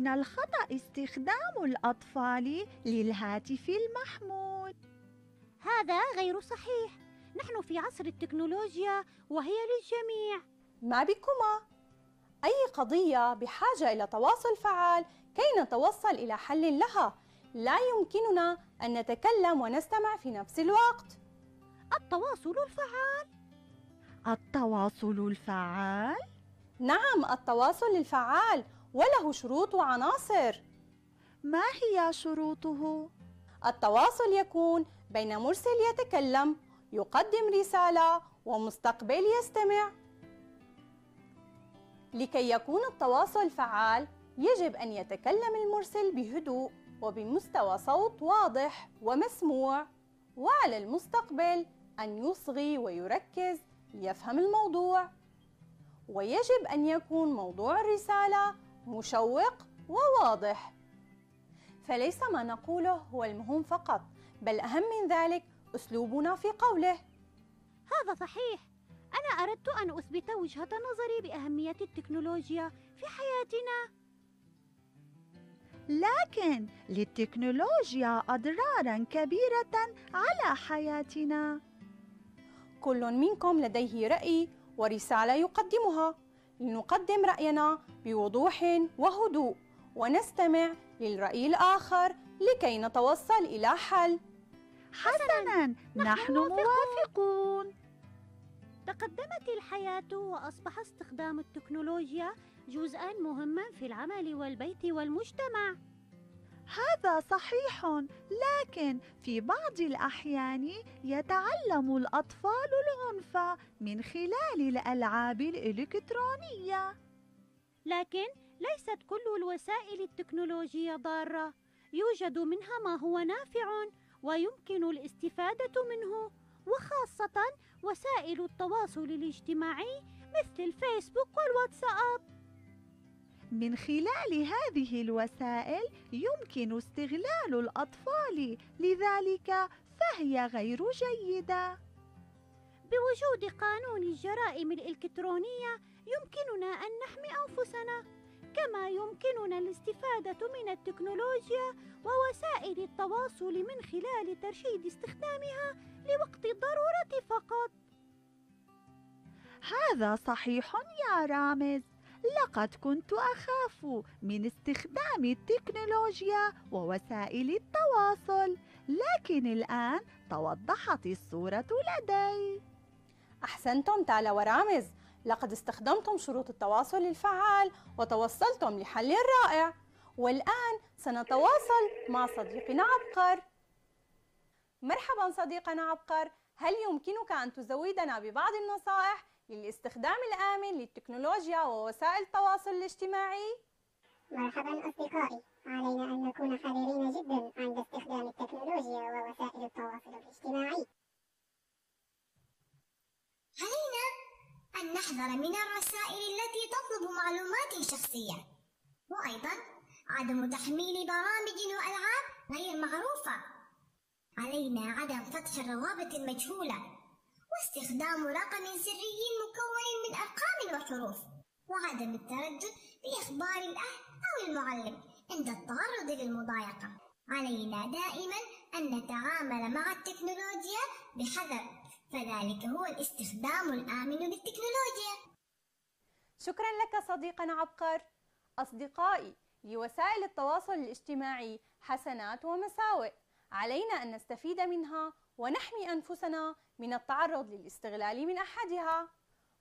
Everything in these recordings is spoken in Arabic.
من الخطأ استخدام الأطفال للهاتف المحمول. هذا غير صحيح. نحن في عصر التكنولوجيا وهي للجميع. ما بكما؟ أي قضية بحاجة إلى تواصل فعال كي نتوصل إلى حل لها لا يمكننا أن نتكلم ونستمع في نفس الوقت. التواصل الفعال. التواصل الفعال؟ نعم التواصل الفعال. وله شروط وعناصر ما هي شروطه؟ التواصل يكون بين مرسل يتكلم يقدم رسالة ومستقبل يستمع. لكي يكون التواصل فعال يجب أن يتكلم المرسل بهدوء وبمستوى صوت واضح ومسموع. وعلى المستقبل أن يصغي ويركز ليفهم الموضوع. ويجب أن يكون موضوع الرسالة مشوق وواضح. فليس ما نقوله هو المهم فقط بل أهم من ذلك أسلوبنا في قوله. هذا صحيح. أنا أردت أن أثبت وجهة نظري بأهمية التكنولوجيا في حياتنا. لكن للتكنولوجيا أضرارا كبيرة على حياتنا. كل منكم لديه رأي ورسالة يقدمها. لنقدم رأينا بوضوح وهدوء ونستمع للرأي الآخر لكي نتوصل إلى حل. حسنا نحن موافقون. تقدمت الحياة وأصبح استخدام التكنولوجيا جزءا مهما في العمل والبيت والمجتمع. هذا صحيح لكن في بعض الأحيان يتعلم الأطفال العنف من خلال الألعاب الإلكترونية. لكن ليست كل الوسائل التكنولوجية ضارة. يوجد منها ما هو نافع ويمكن الاستفادة منه وخاصة وسائل التواصل الاجتماعي مثل الفيسبوك والواتساب. من خلال هذه الوسائل يمكن استغلال الأطفال لذلك فهي غير جيدة. بوجود قانون الجرائم الإلكترونية يمكننا أن نحمي أنفسنا. كما يمكننا الاستفادة من التكنولوجيا ووسائل التواصل من خلال ترشيد استخدامها لوقت الضرورة فقط. هذا صحيح يا رامز. لقد كنت أخاف من استخدام التكنولوجيا ووسائل التواصل لكن الآن توضحت الصورة لدي. أحسنتم تالا ورامز. لقد استخدمتم شروط التواصل الفعال وتوصلتم لحل رائع. والآن سنتواصل مع صديقنا عبقر. مرحبا صديقنا عبقر. هل يمكنك أن تزودنا ببعض النصائح؟ للاستخدام الآمن للتكنولوجيا ووسائل التواصل الاجتماعي؟ مرحبا أصدقائي علينا أن نكون حذرين جدا عند استخدام التكنولوجيا ووسائل التواصل الاجتماعي. علينا أن نحذر من الرسائل التي تطلب معلومات شخصية. وأيضا عدم تحميل برامج وألعاب غير معروفة. علينا عدم فتح الروابط المجهولة. واستخدام رقم سري مكون من أرقام وحروف وعدم التردد بإخبار الأهل أو المعلم عند التعرض للمضايقة. علينا دائما أن نتعامل مع التكنولوجيا بحذر فذلك هو الاستخدام الآمن للتكنولوجيا. شكرا لك صديقنا عبقر. أصدقائي لوسائل التواصل الاجتماعي حسنات ومساوئ. علينا أن نستفيد منها ونحمي أنفسنا من التعرض للاستغلال من أحدها.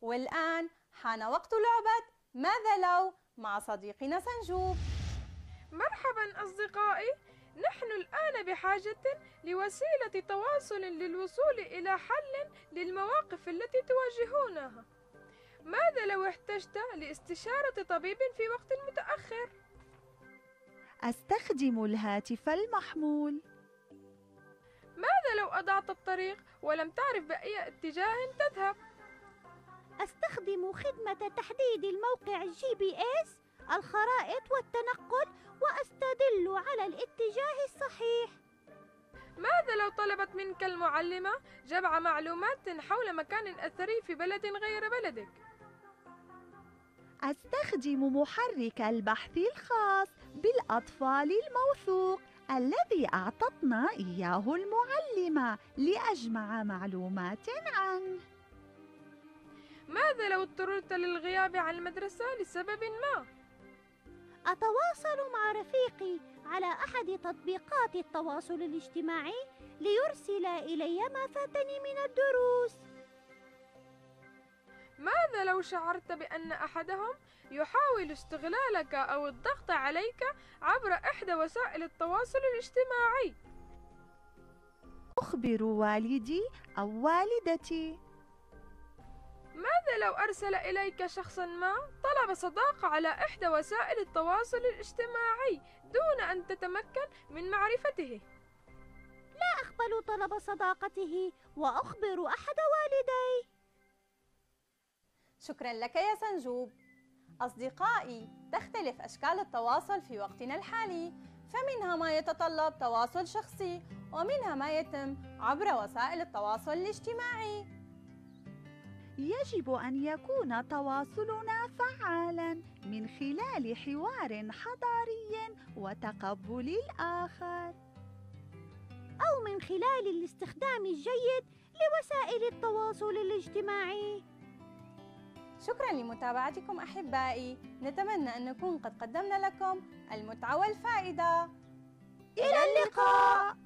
والآن حان وقت لعبة ماذا لو مع صديقنا سنجوب. مرحبا أصدقائي. نحن الآن بحاجة لوسيلة تواصل للوصول إلى حل للمواقف التي تواجهونها. ماذا لو احتجت لاستشارة طبيب في وقت متأخر؟ أستخدم الهاتف المحمول. لو أضعت الطريق ولم تعرف بأي اتجاه تذهب؟ أستخدم خدمة تحديد الموقع GPS الخرائط والتنقل وأستدل على الاتجاه الصحيح ماذا لو طلبت منك المعلمة جمع معلومات حول مكان أثري في بلد غير بلدك؟ أستخدم محرك البحث الخاص بالأطفال الموثوق الذي أعطتنا إياه المعلمة لأجمع معلومات عنه ماذا لو اضطررت للغياب عن المدرسة لسبب ما؟ أتواصل مع رفيقي على أحد تطبيقات التواصل الاجتماعي ليرسل إلي ما فاتني من الدروس ماذا لو شعرت بأن أحدهم يحاول استغلالك أو الضغط عليك عبر إحدى وسائل التواصل الاجتماعي؟ أخبر والدي أو والدتي ماذا لو أرسل إليك شخص ما طلب صداقة على إحدى وسائل التواصل الاجتماعي دون أن تتمكن من معرفته؟ لا أقبل طلب صداقته وأخبر أحد والدي شكرا لك يا سنجوب. أصدقائي تختلف أشكال التواصل في وقتنا الحالي فمنها ما يتطلب تواصل شخصي ومنها ما يتم عبر وسائل التواصل الاجتماعي. يجب أن يكون تواصلنا فعالا من خلال حوار حضاري وتقبل الآخر. أو من خلال الاستخدام الجيد لوسائل التواصل الاجتماعي. شكرا لمتابعتكم أحبائي. نتمنى أن نكون قد قدمنا لكم المتعة والفائدة. إلى اللقاء.